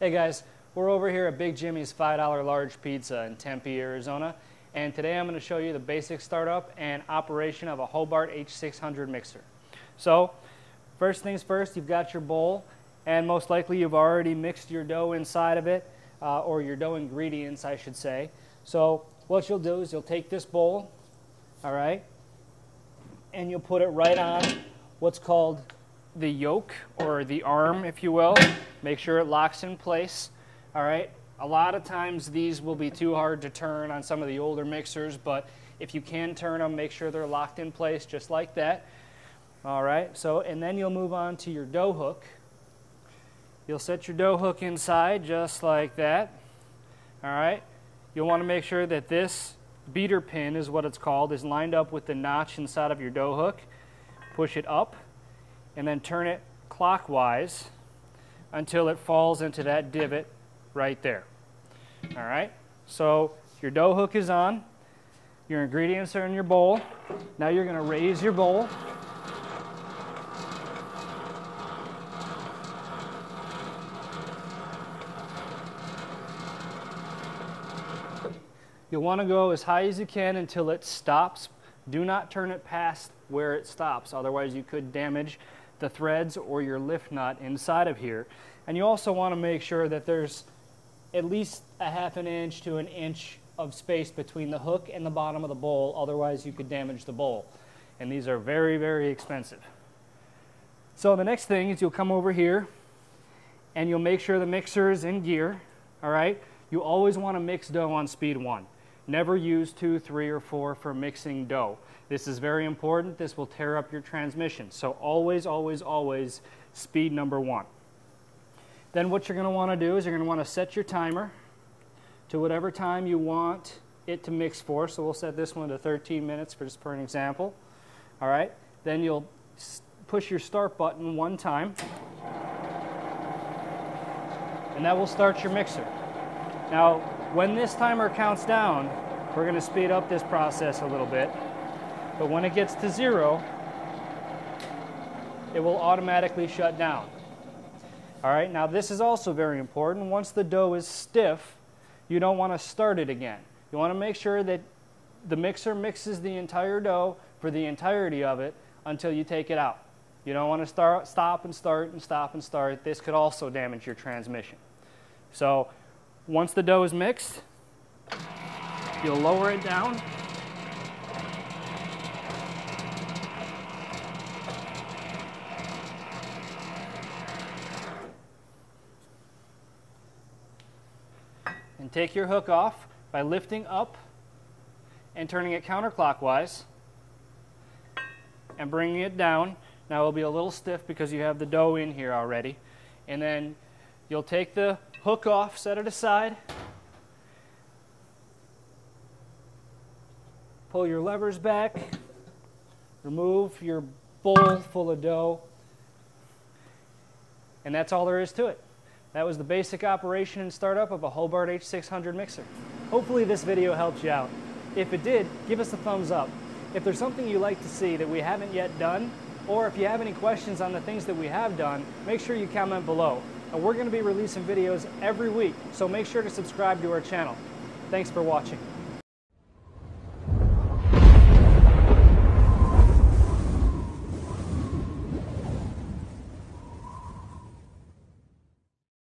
Hey guys, we're over here at Big Jimmy's $5 large pizza in Tempe, Arizona. And today I'm going to show you the basic startup and operation of a Hobart H600 mixer. So, first things first, you've got your bowl, and most likely you've already mixed your dough inside of it, uh, or your dough ingredients, I should say. So, what you'll do is you'll take this bowl, all right, and you'll put it right on what's called the yoke or the arm, if you will. Make sure it locks in place. All right. A lot of times these will be too hard to turn on some of the older mixers, but if you can turn them, make sure they're locked in place just like that. All right. So, and then you'll move on to your dough hook. You'll set your dough hook inside just like that. All right. You'll want to make sure that this beater pin is what it's called is lined up with the notch inside of your dough hook. Push it up and then turn it clockwise until it falls into that divot right there. All right, so your dough hook is on, your ingredients are in your bowl. Now you're going to raise your bowl. You'll want to go as high as you can until it stops. Do not turn it past where it stops, otherwise you could damage the threads or your lift nut inside of here. And you also want to make sure that there's at least a half an inch to an inch of space between the hook and the bottom of the bowl, otherwise you could damage the bowl. And these are very, very expensive. So the next thing is you'll come over here and you'll make sure the mixer is in gear, all right? You always want to mix dough on speed one. Never use two, three, or four for mixing dough. This is very important. This will tear up your transmission. So always, always, always speed number one. Then what you're going to want to do is you're going to want to set your timer to whatever time you want it to mix for. So we'll set this one to 13 minutes for just for an example. All right. Then you'll push your start button one time. And that will start your mixer. Now, when this timer counts down, we're going to speed up this process a little bit. But when it gets to zero, it will automatically shut down. All right, now this is also very important. Once the dough is stiff, you don't want to start it again. You want to make sure that the mixer mixes the entire dough for the entirety of it until you take it out. You don't want to start, stop and start and stop and start. This could also damage your transmission. So once the dough is mixed, you'll lower it down. And take your hook off by lifting up and turning it counterclockwise and bringing it down. Now it'll be a little stiff because you have the dough in here already. And then you'll take the hook off, set it aside. Pull your levers back. Remove your bowl full of dough. And that's all there is to it. That was the basic operation and startup of a Hobart H600 mixer. Hopefully this video helps you out. If it did, give us a thumbs up. If there's something you'd like to see that we haven't yet done, or if you have any questions on the things that we have done, make sure you comment below. And we're going to be releasing videos every week, so make sure to subscribe to our channel. Thanks for watching.